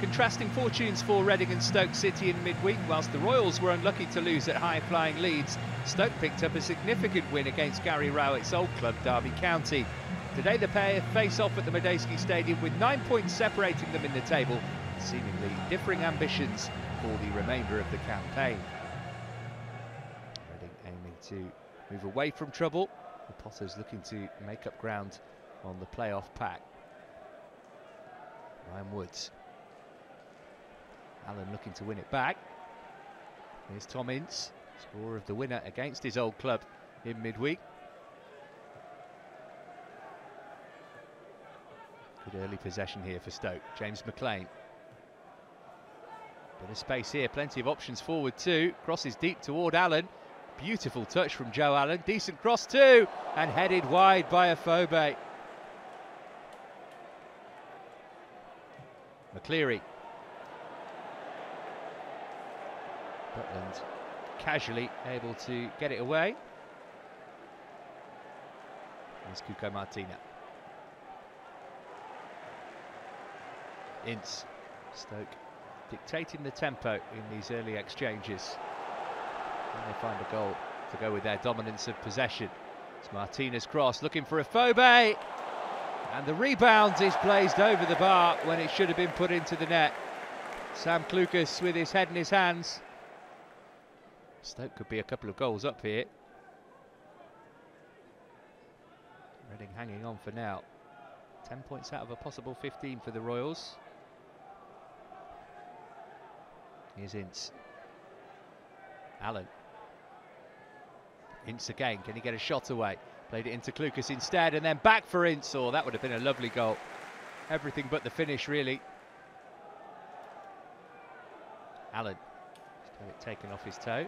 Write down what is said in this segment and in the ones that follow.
Contrasting fortunes for Reading and Stoke City in midweek. Whilst the Royals were unlucky to lose at high-flying Leeds, Stoke picked up a significant win against Gary Rowett's old club, Derby County. Today the pair face off at the Madejski Stadium with nine points separating them in the table, seemingly differing ambitions for the remainder of the campaign. Reading aiming to move away from trouble. The Potters looking to make up ground on the playoff pack. Ryan Woods Allen looking to win it back. Here's Tom Ince, scorer of the winner against his old club in midweek. Good early possession here for Stoke. James McClean. Bit of space here, plenty of options forward too. Crosses deep toward Allen. Beautiful touch from Joe Allen. Decent cross too, and headed wide by Afobe. McCleary Butland casually able to get it away. Here's Cuco Martina. Ince, Stoke dictating the tempo in these early exchanges. And they find a goal to go with their dominance of possession. It's Martina's cross looking for Afobe. And the rebound is blazed over the bar when it should have been put into the net. Sam Clucas with his head in his hands Stoke could be a couple of goals up here. Reading hanging on for now. 10 points out of a possible 15 for the Royals. Here's Ince. Allen. Ince again. Can he get a shot away? Played it into Clucas instead and then back for Ince. Oh, that would have been a lovely goal. Everything but the finish, really. Allen. Got it taken off his toe.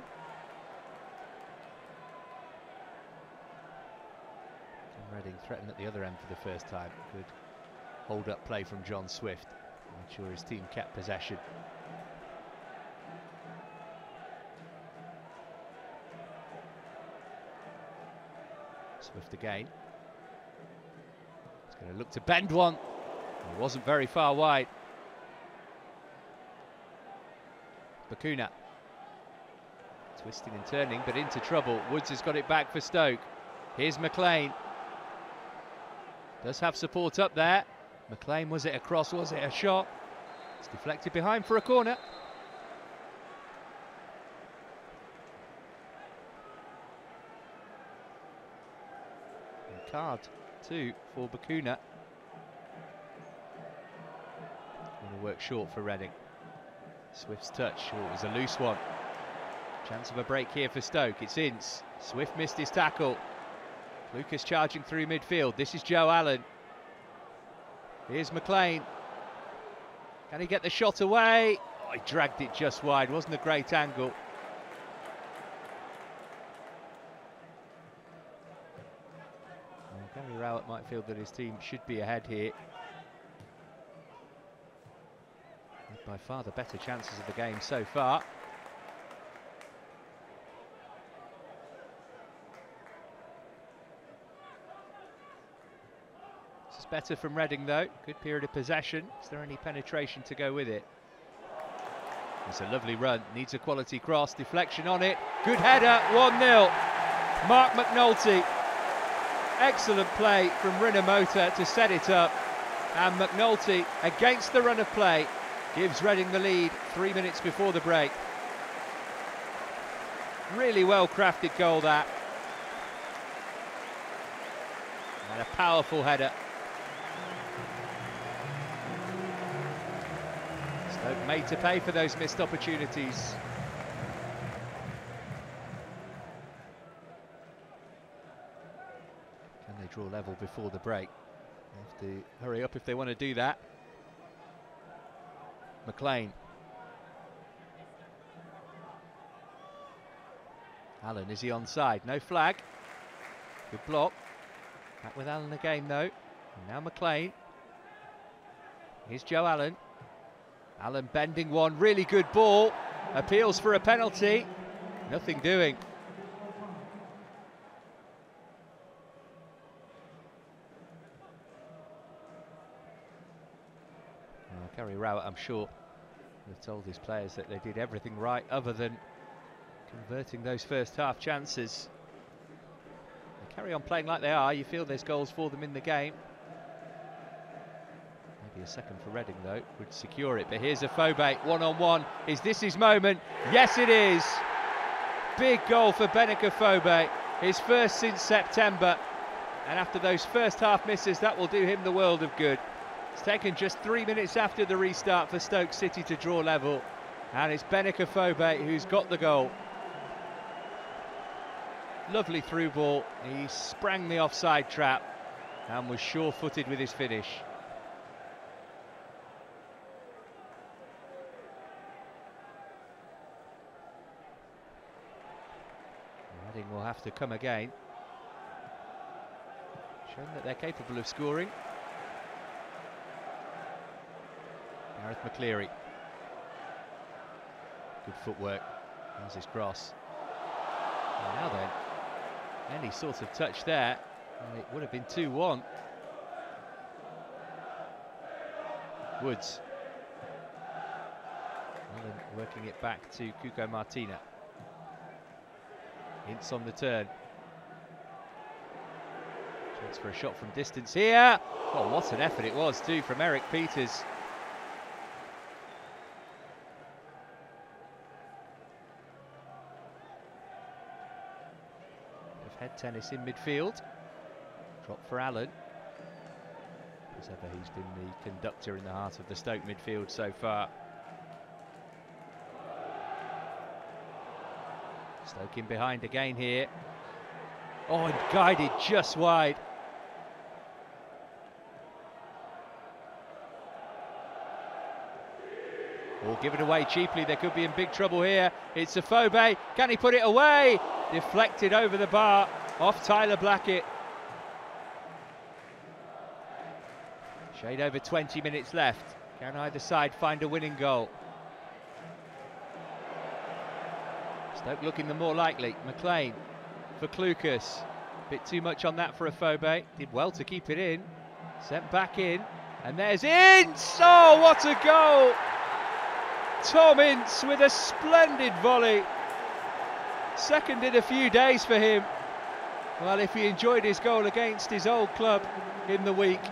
Reading threatened at the other end for the first time. Good hold-up play from John Swift. Made sure his team kept possession. Swift again. He's going to look to bend one. He wasn't very far wide. Bacuna. Twisting and turning, but into trouble. Woods has got it back for Stoke. Here's McClean. Does have support up there. McClean, was it a cross? Was it a shot? It's deflected behind for a corner. And card two for Bacuna. Going to work short for Reading. Swift's touch. Oh, it was a loose one. Chance of a break here for Stoke. It's Ince. Swift missed his tackle. Lucas charging through midfield. This is Joe Allen. Here's McClean. Can he get the shot away? Oh, he dragged it just wide. Wasn't a great angle. Gary Rowett might feel that his team should be ahead here. By far the better chances of the game so far. Better from Reading though. Good period of possession. Is there any penetration to go with it? It's a lovely run. Needs a quality cross. Deflection on it. Good header. 1-0. Marc McNulty. Excellent play from Rinomhota to set it up. And McNulty, against the run of play, gives Reading the lead three minutes before the break. Really well crafted goal that. And a powerful header. Uh, made to pay for those missed opportunities. Can they draw level before the break? They have to hurry up if they want to do that. McClean. Allen, is he onside? No flag. Good block. Back with Allen again though. And now McClean. Here's Joe Allen. Allen bending one, really good ball. Appeals for a penalty. Nothing doing. Gary Rowett, I'm sure, have told his players that they did everything right other than converting those first half chances. They carry on playing like they are, you feel there's goals for them in the game. Maybe a second for Reading though, would secure it, but here's Afobe, one-on-one. Is this his moment? Yes it is! Big goal for Benik Afobe, his first since September. And after those first half misses, that will do him the world of good. It's taken just three minutes after the restart for Stoke City to draw level. And it's Benik Afobe who's got the goal. Lovely through ball. He sprang the offside trap and was sure-footed with his finish. Reading will have to come again. Showing that they're capable of scoring. Garath McCleary. Good footwork. There's his cross. And now then, any sort of touch there, and it would have been 2-1. Woods. working it back to Cuco Martina. Ince on the turn. Chance for a shot from distance here. Oh, what an effort it was too from Erik Pieters. Of head tennis in midfield. Drop for Allen. As ever, he's been the conductor in the heart of the Stoke midfield so far. Stoke in behind again here. Oh, and guided just wide. Or give it away cheaply. They could be in big trouble here. It's Afobe. Can he put it away? Deflected over the bar off Tyler Blackett. Shade over 20 minutes left. Can either side find a winning goal? Stoke looking the more likely. McClean for Clucas. Bit too much on that for Afobe. Did well to keep it in. Sent back in. And there's Ince! Oh, what a goal! Tom Ince with a splendid volley. Second in a few days for him. Well, if he enjoyed his goal against his old club in the week,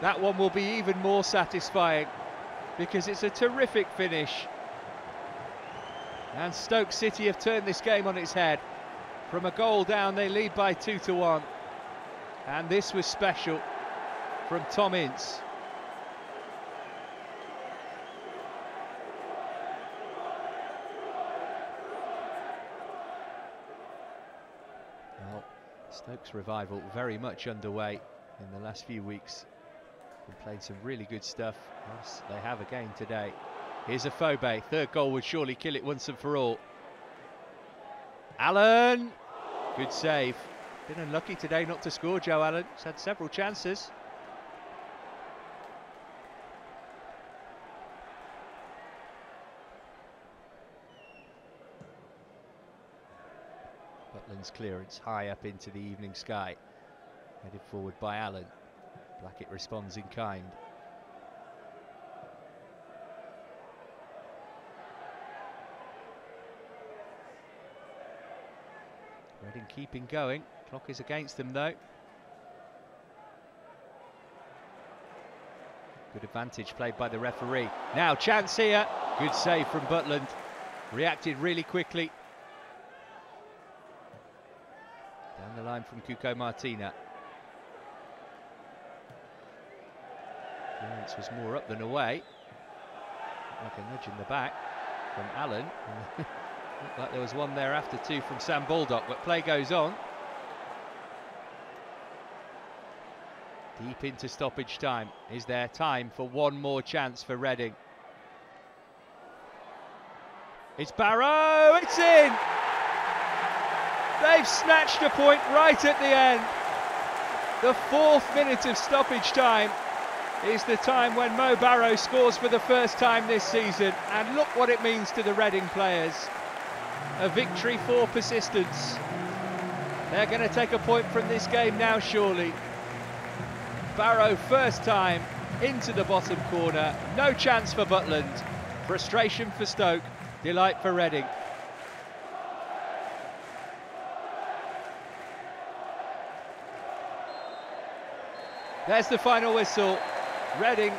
that one will be even more satisfying because it's a terrific finish. And Stoke City have turned this game on its head. From a goal down, they lead by two to one. And this was special from Tom Ince. Well, Stoke's revival very much underway in the last few weeks. Been playing some really good stuff. Yes, they have again today. Here's Afobe. Third goal would surely kill it once and for all. Allen. Good save. Been unlucky today not to score, Joe Allen. He's had several chances. Butland's clearance high up into the evening sky. Headed forward by Allen. Blackett responds in kind. Reading keeping going. Clock is against them though. Good advantage played by the referee. Now chance here. Good save from Butland. Reacted really quickly. Down the line from Cuco Martina. Clearance was more up than away. Like a nudge in the back from Allen. Looked like there was one there after two from Sam Baldock, but play goes on. Deep into stoppage time. Is there time for one more chance for Reading? It's Barrow, it's in! They've snatched a point right at the end. The fourth minute of stoppage time is the time when Mo Barrow scores for the first time this season. And look what it means to the Reading players a victory for persistence. They're going to take a point from this game now, surely. Barrow, first time into the bottom corner. No chance for Butland. Frustration for Stoke, delight for Reading. There's the final whistle. Reading,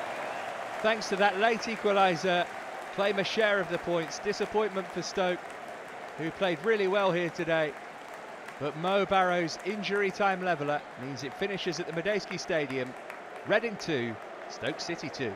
thanks to that late equaliser, claim a share of the points. Disappointment for Stoke, who played really well here today. But Mo Barrow's injury time leveller means it finishes at the Madejski Stadium. Reading 2, Stoke City 2.